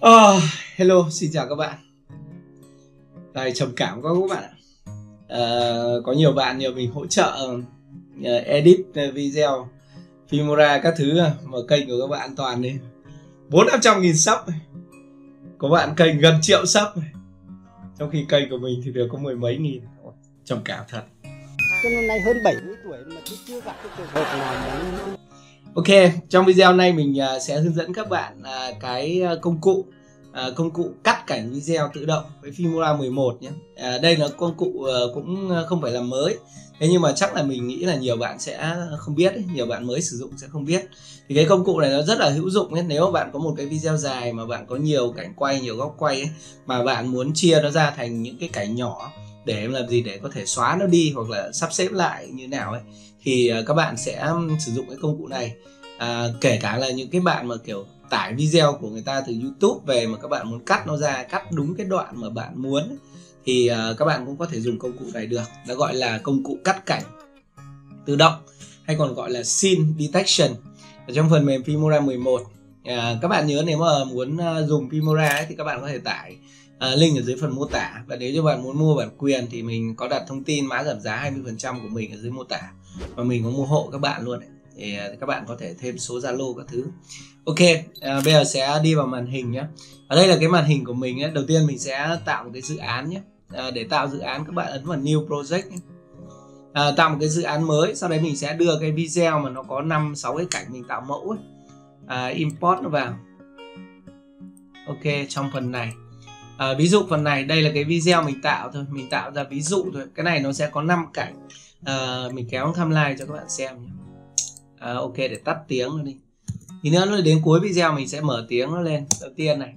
Oh, hello, xin chào các bạn. Đây trầm cảm quá các bạn ạ. Uh, có nhiều bạn nhờ mình hỗ trợ uh, edit video, Filmora các thứ mở kênh của các bạn toàn đi. bốn năm trăm nghìn sub có bạn kênh gần triệu sub trong khi kênh của mình thì được có mười mấy nghìn. Trầm cảm thật. Cho nên nay hơn 70 tuổi mà chưa gặp cái trường hợp nào mà Ok, trong video này mình à, sẽ hướng dẫn các bạn à, cái à, công cụ công cụ cắt cảnh video tự động với Filmora 11 nhé. đây là công cụ cũng không phải là mới. Thế nhưng mà chắc là mình nghĩ là nhiều bạn sẽ không biết, nhiều bạn mới sử dụng sẽ không biết. Thì cái công cụ này nó rất là hữu dụng nhé. Nếu bạn có một cái video dài mà bạn có nhiều cảnh quay, nhiều góc quay ấy, mà bạn muốn chia nó ra thành những cái cảnh nhỏ để em làm gì để có thể xóa nó đi hoặc là sắp xếp lại như nào ấy. Thì à, các bạn sẽ sử dụng cái công cụ này. À, kể cả là những cái bạn mà kiểu tải video của người ta từ YouTube về mà các bạn muốn cắt nó ra cắt đúng cái đoạn mà bạn muốn thì uh, các bạn cũng có thể dùng công cụ này được. Nó gọi là công cụ cắt cảnh tự động hay còn gọi là scene detection. Ở trong phần mềm Filmora 11 uh, các bạn nhớ nếu mà muốn uh, dùng Filmora ấy, thì các bạn có thể tải à, link ở dưới phần mô tả. Và nếu như bạn muốn mua bản quyền thì mình có đặt thông tin mã giảm giá 20% của mình ở dưới mô tả. Và mình có mua hộ các bạn luôn đấy thì à, các bạn có thể thêm số Zalo các thứ. Ok à, bây giờ sẽ đi vào màn hình nhé ở đây là cái màn hình của mình ấy. đầu tiên mình sẽ tạo một cái dự án nhé à, để tạo dự án các bạn ấn vào New Project nhé. À, tạo một cái dự án mới. Sau đấy mình sẽ đưa cái video mà nó có 5 6 cái cảnh mình tạo mẫu ấy. À, import nó vào. Ok trong phần này à, ví dụ phần này đây là cái video mình tạo thôi mình tạo ra ví dụ thôi. Cái này nó sẽ có 5 cảnh. À, mình kéo timeline cho các bạn xem nhé. À, ok để tắt tiếng rồi đi. Thì nữa nó đến cuối video mình sẽ mở tiếng nó lên. Đầu tiên này.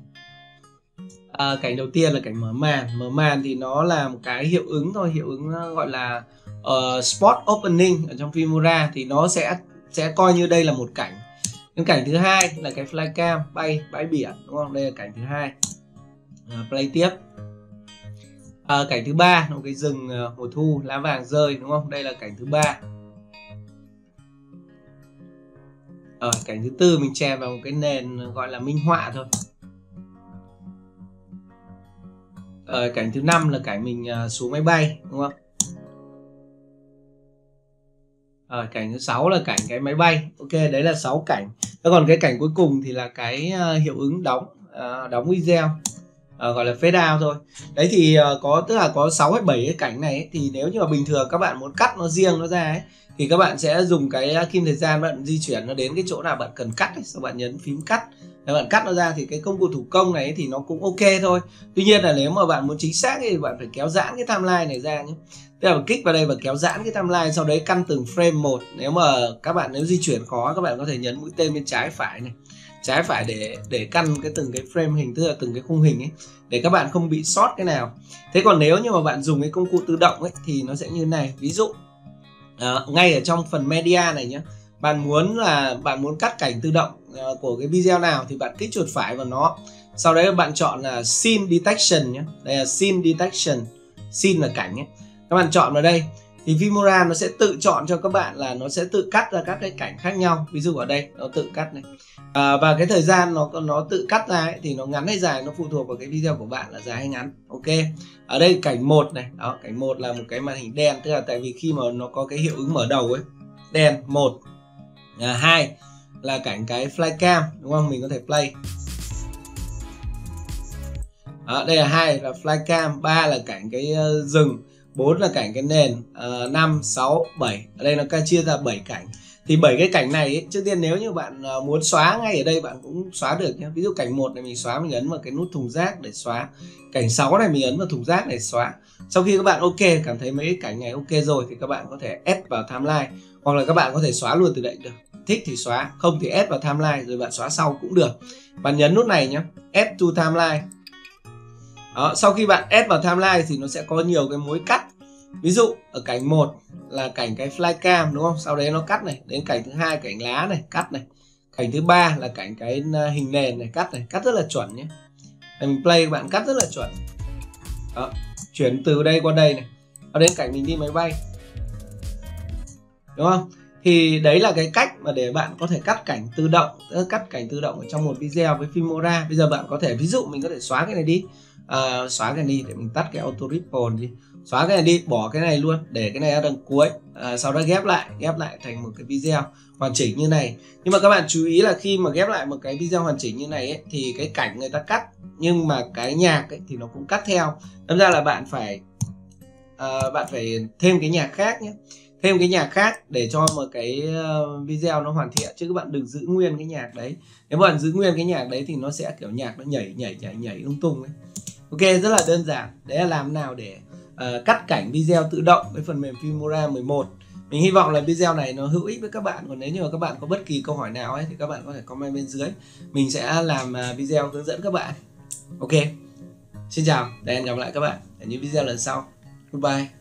À, cảnh đầu tiên là cảnh mở màn. Mở màn thì nó là một cái hiệu ứng thôi. Hiệu ứng gọi là uh, spot opening ở trong Filmora. Thì nó sẽ sẽ coi như đây là một cảnh. Cái cảnh thứ hai là cái flycam bay bãi biển đúng không? Đây là cảnh thứ hai. À, play tiếp. À, cảnh thứ ba là một cái rừng à, mùa thu lá vàng rơi đúng không? Đây là cảnh thứ ba. Ở cảnh thứ tư mình chèn vào một cái nền gọi là minh họa thôi. Ở cảnh thứ năm là cảnh mình à, xuống máy bay đúng không? Ở cảnh thứ sáu là cảnh cái máy bay. Ok đấy là 6 cảnh. Còn cái cảnh cuối cùng thì là cái hiệu ứng đóng đóng video uh, gọi là fade out thôi. Đấy thì uh, có tức là có 6 hay 7 cái cảnh này ấy, thì nếu như mà bình thường các bạn muốn cắt nó riêng nó ra ấy, thì các bạn sẽ dùng cái kim thời gian bạn di chuyển nó đến cái chỗ nào bạn cần cắt ấy, sau bạn nhấn phím cắt. Nếu bạn cắt nó ra thì cái công cụ thủ công này thì nó cũng ok thôi. Tuy nhiên là nếu mà bạn muốn chính xác thì bạn phải kéo giãn cái timeline này ra nhé. Tức là kích vào đây và kéo giãn cái timeline sau đấy căn từng frame một. Nếu mà các bạn nếu di chuyển khó các bạn có thể nhấn mũi tên bên trái phải này trái phải để để căn cái từng cái frame hình tức là từng cái khung hình ấy để các bạn không bị sót cái nào. Thế còn nếu như mà bạn dùng cái công cụ tự động ấy thì nó sẽ như này. Ví dụ uh, ngay ở trong phần media này nhé bạn muốn là bạn muốn cắt cảnh tự động uh, của cái video nào thì bạn kích chuột phải vào nó. Sau đấy bạn chọn là scene detection nhé đây là scene detection scene là cảnh nhé các bạn chọn vào đây thì Vimora nó sẽ tự chọn cho các bạn là nó sẽ tự cắt ra các cái cảnh khác nhau. Ví dụ ở đây nó tự cắt này. À, và cái thời gian nó nó tự cắt ra ấy, thì nó ngắn hay dài nó phụ thuộc vào cái video của bạn là dài hay ngắn. Ok? Ở đây cảnh một này. Đó cảnh một là một cái màn hình đen. Tức là tại vì khi mà nó có cái hiệu ứng mở đầu ấy. Đen một. À, hai là cảnh cái flycam đúng không? Mình có thể play. Đó, đây là hai là flycam ba là cảnh cái uh, rừng. 4 là cảnh cái nền. Uh, 5 6 7 ở đây nó chia ra 7 cảnh. Thì bảy cái cảnh này ấy, trước tiên nếu như bạn ờ, muốn xóa ngay ở đây bạn cũng xóa được nhé ví dụ cảnh một này mình xóa mình ấn vào cái nút thùng rác để xóa. Cảnh 6 này mình ấn vào thùng rác để xóa. Sau khi các bạn ok cảm thấy mấy cái cảnh này ok rồi thì các bạn có thể ép vào timeline. Hoặc là các bạn có thể xóa luôn từ đây được. Thích thì xóa không thì ép vào timeline rồi bạn xóa sau cũng được. Bạn nhấn nút này nhé add to timeline. Đó, sau khi bạn ép vào timeline thì nó sẽ có nhiều cái mối cắt ví dụ ở cảnh 1 là cảnh cái flycam đúng không? Sau đấy nó cắt này đến cảnh thứ hai cảnh lá này cắt này. Cảnh thứ ba là cảnh cái à, hình nền này cắt này cắt rất là chuẩn nhé. Mình play bạn cắt rất là chuẩn. Đó chuyển từ đây qua đây này. Sau đến cảnh mình đi máy bay. Đúng không? Thì đấy là cái cách mà để bạn có thể cắt cảnh tự động ờ, cắt cảnh tự động ở trong một video với Filmora. Bây giờ bạn có thể ví dụ mình có thể xóa cái này đi. À, xóa cái này đi để mình tắt cái auto ripple đi xóa cái này đi bỏ cái này luôn để cái này ở đằng cuối. À, sau đó ghép lại ghép lại thành một cái video hoàn chỉnh như này. Nhưng mà các bạn chú ý là khi mà ghép lại một cái video hoàn chỉnh như này ấy, thì cái cảnh người ta cắt nhưng mà cái nhạc ấy, thì nó cũng cắt theo. Đâm ra là bạn phải uh, bạn phải thêm cái nhạc khác nhé. Thêm cái nhạc khác để cho một cái ờ, video nó hoàn thiện chứ các bạn đừng giữ nguyên cái nhạc đấy. Nếu bạn giữ nguyên cái nhạc đấy thì nó sẽ kiểu nhạc nó nhảy nhảy nhảy nhảy lung tung ấy. Ok rất là đơn giản. Đấy là làm nào để uh, cắt cảnh video tự động với phần mềm Filmora 11 mình hy vọng là video này nó hữu ích với các bạn. Còn nếu như mà các bạn có bất kỳ câu hỏi nào ấy thì các bạn có thể comment bên dưới. Mình sẽ làm à, video hướng dẫn các bạn. Ok. Xin chào và hẹn gặp lại các bạn ở những video lần sau. Goodbye.